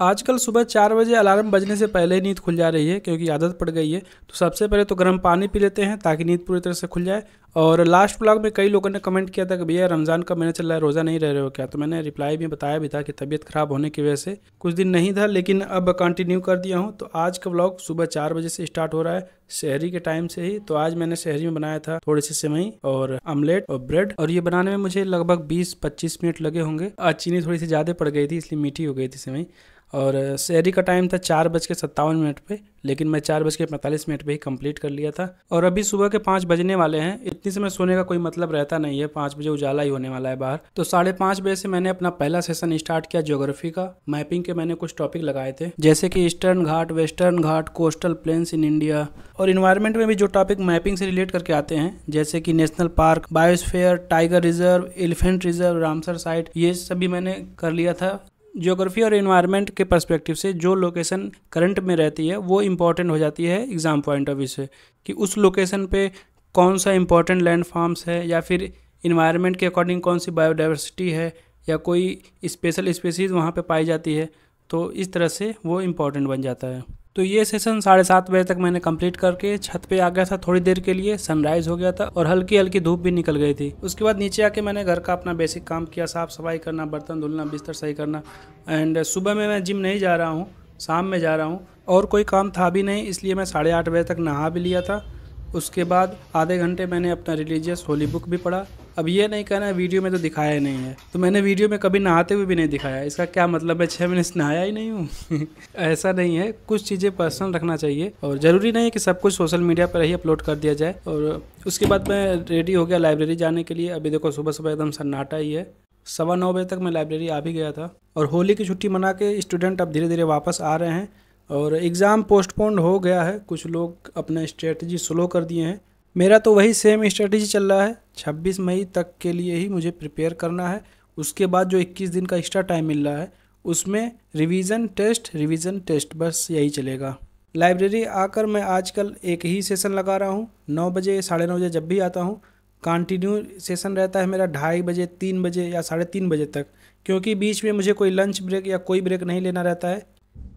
आजकल सुबह चार बजे अलार्म बजने से पहले ही नींद खुल जा रही है, क्योंकि आदत पड़ गई है। तो सबसे पहले तो गर्म पानी पी लेते हैं, ताकि नींद पूरी तरह से खुल जाए। और लास्ट ब्लॉग में कई लोगों ने कमेंट किया था कि भैया रमज़ान का महीना चल रहा है, रोज़ा नहीं रह रहे हो क्या? तो मैंने रिप्लाई भी बताया भी था कि तबीयत ख़राब होने की वजह से कुछ दिन नहीं था, लेकिन अब कंटिन्यू कर दिया हूँ। तो आज का ब्लॉग सुबह चार बजे से स्टार्ट हो रहा है, शहरी के टाइम से ही। तो आज मैंने शहरी में बनाया था थोड़ी सी सेवई और आमलेट और ब्रेड और ये बनाने में मुझे लगभग बीस पच्चीस मिनट लगे होंगे। आज चीनी थोड़ी सी ज़्यादा पड़ गई थी, इसलिए मीठी हो गई थी सेवई। और शहरी का टाइम था चार बज के सत्तावन मिनट पे। लेकिन मैं चार बज के पैंतालीस मिनट पे ही कंप्लीट कर लिया था। और अभी सुबह के पाँच बजने वाले हैं। इतनी समय सोने का कोई मतलब रहता नहीं है। पाँच बजे उजाला ही होने वाला है बाहर। तो साढ़े पाँच बजे से मैंने अपना पहला सेशन स्टार्ट किया ज्योग्राफी का। मैपिंग के मैंने कुछ टॉपिक लगाए थे। जैसे कि eastern ghat western ghat coastal plains in India और इन्वायरमेंट में भी जो टॉपिक मैपिंग से रिलेट करके आते हैं, जैसे कि national park biosphere tiger reserve elephant reserve Ramsar site ये सभी मैंने कर लिया था। ज्योग्राफी और इन्वायरमेंट के पर्सपेक्टिव से जो लोकेशन करंट में रहती है, वो इंपॉर्टेंट हो जाती है एग्ज़ाम पॉइंट ऑफ़ व्यू से। कि उस लोकेशन पे कौन सा इंपॉर्टेंट लैंड फार्म्स है, या फिर इन्वायरमेंट के अकॉर्डिंग कौन सी बायोडाइवर्सिटी है, या कोई स्पेशल स्पेसीज़ वहाँ पर पाई जाती है तो इस तरह से वो इंपॉर्टेंट बन जाता है। तो ये सेशन साढ़े सात बजे तक मैंने कंप्लीट करके छत पे आ गया था थोड़ी देर के लिए सनराइज हो गया था और हल्की हल्की धूप भी निकल गई थी। उसके बाद नीचे आके मैंने घर का अपना बेसिक काम किया साफ़ सफ़ाई करना, बर्तन धुलना, बिस्तर सही करना। एंड सुबह में मैं जिम नहीं जा रहा हूँ, शाम में जा रहा हूँ और कोई काम था भी नहीं, इसलिए मैं साढ़े आठ बजे तक नहा भी लिया था। उसके बाद आधे घंटे मैंने अपना रिलीजियस होली बुक भी पढ़ा। अब ये नहीं कहना है वीडियो में तो दिखाया ही नहीं है। तो मैंने वीडियो में कभी नहाते हुए भी नहीं दिखाया। इसका क्या मतलब है? छः महीने से नहाया ही नहीं हूँ। ऐसा नहीं है। कुछ चीज़ें पर्सनल रखना चाहिए और ज़रूरी नहीं है कि सब कुछ सोशल मीडिया पर ही अपलोड कर दिया जाए। और उसके बाद मैं रेडी हो गया लाइब्रेरी जाने के लिए। अभी देखो सुबह सुबह एकदम सन्नाटा ही है। सवा नौ बजे तक मैं लाइब्रेरी आ भी गया था। और होली की छुट्टी मना के स्टूडेंट अब धीरे धीरे वापस आ रहे हैं। और एग्ज़ाम पोस्टपोन्ड हो गया है। कुछ लोग अपना स्ट्रेटजी स्लो कर दिए हैं। मेरा तो वही सेम स्ट्रेटजी चल रहा है। 26 मई तक के लिए ही मुझे प्रिपेयर करना है। उसके बाद जो 21 दिन का एक्स्ट्रा टाइम मिल रहा है, उसमें रिवीजन टेस्ट रिवीजन टेस्ट बस यही चलेगा। लाइब्रेरी आकर मैं आजकल एक ही सेशन लगा रहा हूँ। नौ बजे, साढ़े नौ बजे जब भी आता हूँ कंटिन्यू सेशन रहता है मेरा ढाई बजे, तीन बजे या साढ़े तीन बजे तक। क्योंकि बीच में मुझे कोई लंच ब्रेक या कोई ब्रेक नहीं लेना रहता है।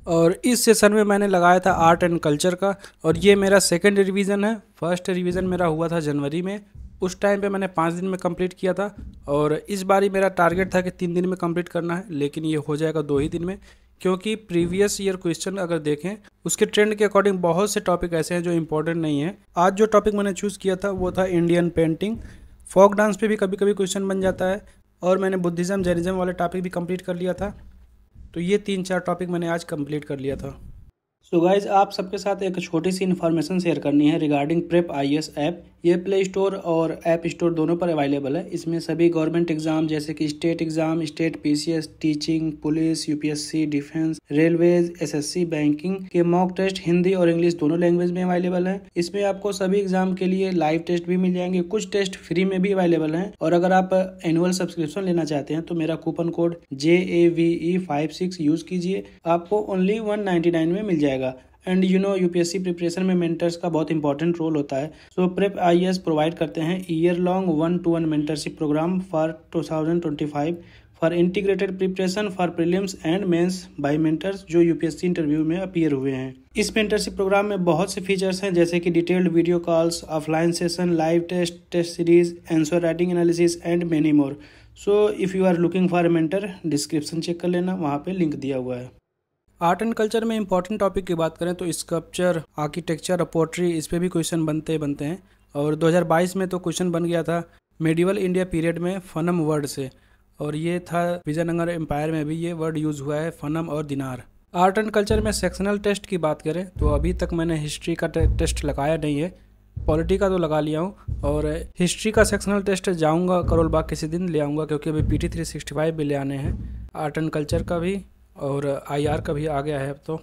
और इस सेशन में मैंने लगाया था आर्ट एंड कल्चर का, और ये मेरा सेकंड रिवीजन है। फ़र्स्ट रिवीजन मेरा हुआ था जनवरी में। उस टाइम पे मैंने पाँच दिन में कंप्लीट किया था, और इस बार ही मेरा टारगेट था कि तीन दिन में कंप्लीट करना है, लेकिन ये हो जाएगा दो ही दिन में, क्योंकि प्रीवियस ईयर क्वेश्चन अगर देखें, उसके ट्रेंड के अकॉर्डिंग बहुत से टॉपिक ऐसे हैं जो इंपॉर्टेंट नहीं है। आज जो टॉपिक मैंने चूज़ किया था, वो था इंडियन पेंटिंग फोक डांस पे भी कभी कभी क्वेश्चन बन जाता है, और मैंने बुद्धिज़्म जैनिज़्म वाले टॉपिक भी कंप्लीट कर लिया था। तो ये तीन चार टॉपिक मैंने आज कंप्लीट कर लिया था। सो so गाइज़ आप सबके साथ एक छोटी सी इन्फॉर्मेशन शेयर करनी है रिगार्डिंग प्रेप आईएएस ऐप ये प्ले स्टोर और ऐप स्टोर दोनों पर अवेलेबल है। इसमें सभी गवर्नमेंट एग्ज़ाम जैसे कि state exam state PCS teaching police UPSC defence railways SSC banking के मॉक टेस्ट हिंदी और इंग्लिश दोनों लैंग्वेज में अवेलेबल है। इसमें आपको सभी एग्ज़ाम के लिए लाइव टेस्ट भी मिल जाएँगे। कुछ टेस्ट फ्री में भी अवेलेबल है। और अगर आप एनुअल सब्सक्रिप्शन लेना चाहते हैं तो मेरा coupon code J A V E five six use कीजिए। आपको ओनली वन नाइनटी नाइन में मिल जाएगा। And you know UPSC preparation में मेंटर्स का बहुत इंपॉर्टेंट रोल होता है। सो प्रेप आई प्रोवाइड करते हैं year long one to one mentorship programme for two thousand twenty five for integrated preparation for prelims and mains by mentors जो UPSC interview में appear हुए हैं। इस मेंटरशिप प्रोग्राम में बहुत से फीचर्स हैं, जैसे कि detailed video calls offline session live test test series answer writing analysis and many more so if you are looking for mentor description check कर लेना, वहाँ पे लिंक दिया हुआ है। आर्ट एंड कल्चर में इंपॉर्टेंट टॉपिक की बात करें तो स्कल्पचर आर्किटेक्चर और पोट्री इस पर भी क्वेश्चन बनते बनते हैं। और 2022 में तो क्वेश्चन बन गया था मेडिवल इंडिया पीरियड में फनम वर्ड से। और ये था विजयनगर एम्पायर में भी ये वर्ड यूज़ हुआ है फनम और दिनार आर्ट एंड कल्चर में सेक्शनल टेस्ट की बात करें तो अभी तक मैंने हिस्ट्री का टेस्ट लगाया नहीं है। पॉलिटी का तो लगा लिया हूँ और हिस्ट्री का सेक्शनल टेस्ट जाऊँगा करोल बाग किसी दिन ले आऊँगा क्योंकि अभी P T three sixty five भी ले आने हैं। आर्ट एंड कल्चर का भी और आईआर का भी आ गया है अब तो।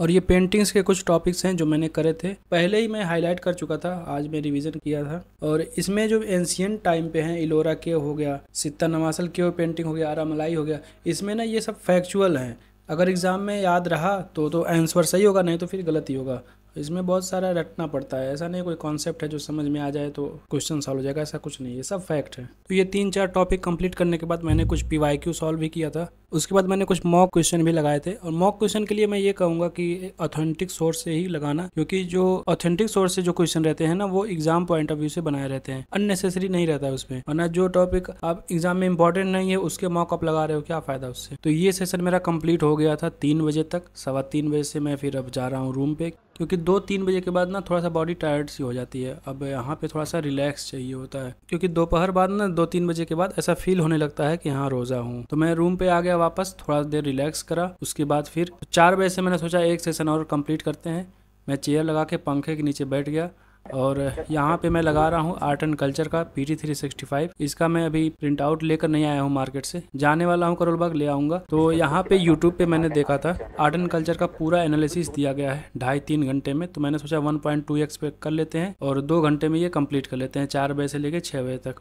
और ये पेंटिंग्स के कुछ टॉपिक्स हैं जो मैंने करे थे। पहले ही मैं हाईलाइट कर चुका था, आज मैं रिवीजन किया था। और इसमें जो एंशियंट टाइम पे हैं इलोरा के हो गया सित्ता नवासल के पेंटिंग हो गया आरा मलाई हो गया, इसमें ना ये सब फैक्चुअल हैं। अगर एग्ज़ाम में याद रहा तो तो आंसर सही होगा, नहीं तो फिर गलत ही होगा। इसमें बहुत सारा रटना पड़ता है। ऐसा नहीं कोई कॉन्सेप्ट है जो समझ में आ जाए तो क्वेश्चन सॉल्व हो जाएगा, ऐसा कुछ नहीं है। सब फैक्ट है। तो ये तीन चार टॉपिक कंप्लीट करने के बाद मैंने कुछ पी वाई क्यू सॉल्व भी किया था। उसके बाद मैंने कुछ मॉक क्वेश्चन भी लगाए थे। और मॉक क्वेश्चन के लिए मैं ये कहूँगा कि ऑथेंटिक सोर्स से ही लगाना, क्योंकि जो ऑथेंटिक सोर्स से जो क्वेश्चन रहते हैं ना, वो एग्ज़ाम पॉइंट ऑफ़ व्यू से बनाए रहते हैं। अननेसेसरी नहीं रहता है उसमें। वरना जो टॉपिक आप एग्ज़ाम में इंपॉर्टेंट नहीं है, उसके मॉक अप लगा रहे हो, क्या फ़ायदा उससे? तो ये सेशन मेरा कंप्लीट हो गया था तीन बजे तक। सवा तीन बजे से मैं फिर अब जा रहा हूँ रूम पे। क्योंकि दो तीन बजे के बाद ना थोड़ा सा बॉडी टायर्ड सी हो जाती है। अब यहाँ पे थोड़ा सा रिलैक्स चाहिए होता है। क्योंकि दोपहर बाद ना दो तीन बजे के बाद ऐसा फील होने लगता है कि हाँ रोज़ा हूँ। तो मैं रूम पे आ गया वापस, थोड़ा देर रिलैक्स करा, उसके बाद फिर चार बजे से मैंने सोचा एक सेशन और कंप्लीट करते हैं। मैं चेयर लगा के पंखे के नीचे बैठ गया। और यहाँ पे मैं लगा रहा हूँ आर्ट एंड कल्चर का P T three sixty five इसका मैं अभी प्रिंट आउट लेकर नहीं आया हूँ मार्केट से। जाने वाला हूँ करोलबाग ले आऊँगा। तो यहाँ पे यूट्यूब पे मैंने देखा था आर्ट एंड कल्चर का पूरा एनालिसिस दिया गया है ढाई तीन घंटे में। तो मैंने सोचा वन पॉइंट टू एक्स पे कर लेते हैं और दो घंटे में ये कंप्लीट कर लेते हैं, चार बजे से लेकर छः बजे तक।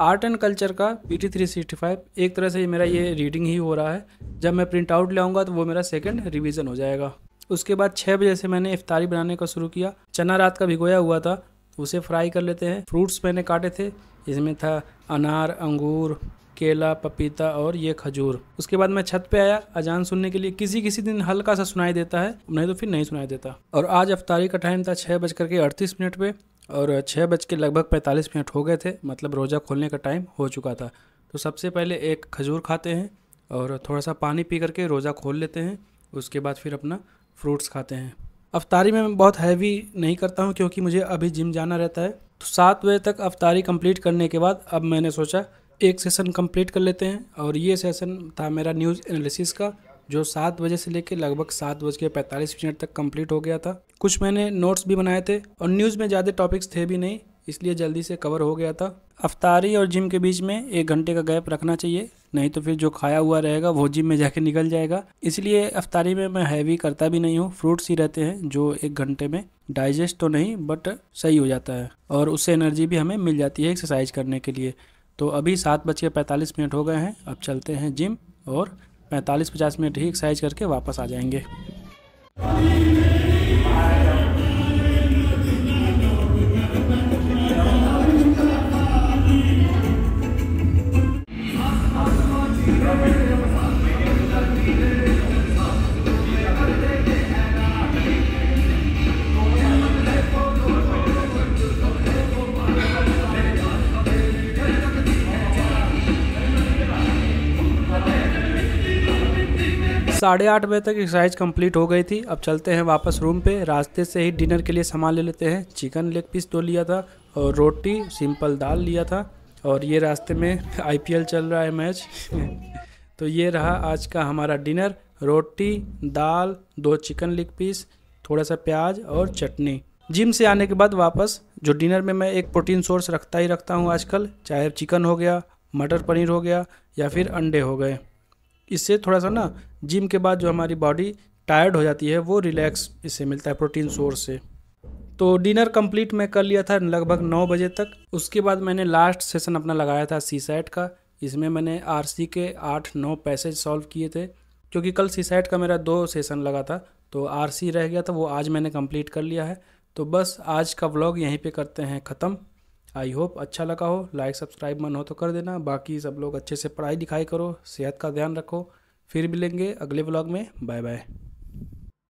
आर्ट एंड कल्चर का P T three sixty five एक तरह से मेरा ये रीडिंग ही हो रहा है। जब मैं प्रिंट आउट ले आऊँगा तो वो मेरा सेकेंड रिविज़न हो जाएगा। उसके बाद छः बजे से मैंने इफ्तारी बनाने का शुरू किया। चना रात का भिगोया हुआ था, उसे फ्राई कर लेते हैं। फ्रूट्स मैंने काटे थे, इसमें था अनार, अंगूर, केला, पपीता और ये खजूर। उसके बाद मैं छत पे आया, अजान सुनने के लिए किसी किसी दिन हल्का सा सुनाई देता है, नहीं तो फिर नहीं सुनाई देता। और आज अफ्तारी का टाइम था छः बज करके अड़तीस मिनट पे, और छः बज के लगभग पैंतालीस मिनट हो गए थे मतलब रोज़ा खोलने का टाइम हो चुका था। तो सबसे पहले एक खजूर खाते हैं, और थोड़ा सा पानी पी करके रोज़ा खोल लेते हैं, उसके बाद फिर अपना फ्रूट्स खाते हैं। अफ्तारी में मैं बहुत हैवी नहीं करता हूँ क्योंकि मुझे अभी जिम जाना रहता है। तो सात बजे तक अफ्तारी कंप्लीट करने के बाद अब मैंने सोचा एक सेशन कंप्लीट कर लेते हैं और ये सेशन था मेरा न्यूज़ एनालिसिस का, जो सात बजे से लेकर लगभग सात बज के पैंतालीस मिनट तक कंप्लीट हो गया था। कुछ मैंने नोट्स भी बनाए थे और न्यूज़ में ज़्यादा टॉपिक्स थे भी नहीं, इसलिए जल्दी से कवर हो गया था। अफ्तारी और जिम के बीच में एक घंटे का गैप रखना चाहिए। नहीं तो फिर जो खाया हुआ रहेगा वो जिम में जाके निकल जाएगा। इसलिए अफ्तारी में मैं हैवी करता भी नहीं हूँ। फ्रूट्स ही रहते हैं जो एक घंटे में डाइजेस्ट तो नहीं बट सही हो जाता है। और उससे एनर्जी भी हमें मिल जाती है एक्सरसाइज करने के लिए। तो अभी सात बज के पैंतालीस मिनट हो गए हैं। अब चलते हैं जिम और पैंतालीस पचास मिनट ही एक्सरसाइज करके वापस आ जाएँगे। साढ़े आठ बजे तक एक्सरसाइज कंप्लीट हो गई थी। अब चलते हैं वापस रूम पे। रास्ते से ही डिनर के लिए सामान ले लेते हैं। चिकन लेग पीस दो लिया था और रोटी सिंपल दाल लिया था। और ये रास्ते में आईपीएल चल रहा है मैच तो ये रहा आज का हमारा डिनर रोटी, दाल, दो चिकन लेग पीस थोड़ा सा प्याज और चटनी। जिम से आने के बाद वापस, जो डिनर में मैं एक प्रोटीन सोर्स रखता ही रखता हूँ आजकल, चाहे चिकन हो गया, मटर पनीर हो गया, या फिर अंडे हो गए। इससे थोड़ा सा ना जिम के बाद जो हमारी बॉडी टायर्ड हो जाती है, वो रिलैक्स इससे मिलता है प्रोटीन सोर्स से। तो डिनर कंप्लीट मैं कर लिया था लगभग नौ बजे तक। उसके बाद मैंने लास्ट सेशन अपना लगाया था सी सेट का। इसमें मैंने आर सी के आठ, नौ पैसेज सॉल्व किए थे, क्योंकि कल सी सेट का मेरा दो सेशन लगा था। तो आर सी रह गया था, वो आज मैंने कंप्लीट कर लिया है। तो बस आज का व्लॉग यहीं पे करते हैं, ख़त्म। आई होप अच्छा लगा हो। लाइक सब्सक्राइब मन हो तो कर देना। बाकी सब लोग अच्छे से पढ़ाई लिखाई करो, सेहत का ध्यान रखो। फिर मिलेंगे अगले ब्लॉग में। Bye bye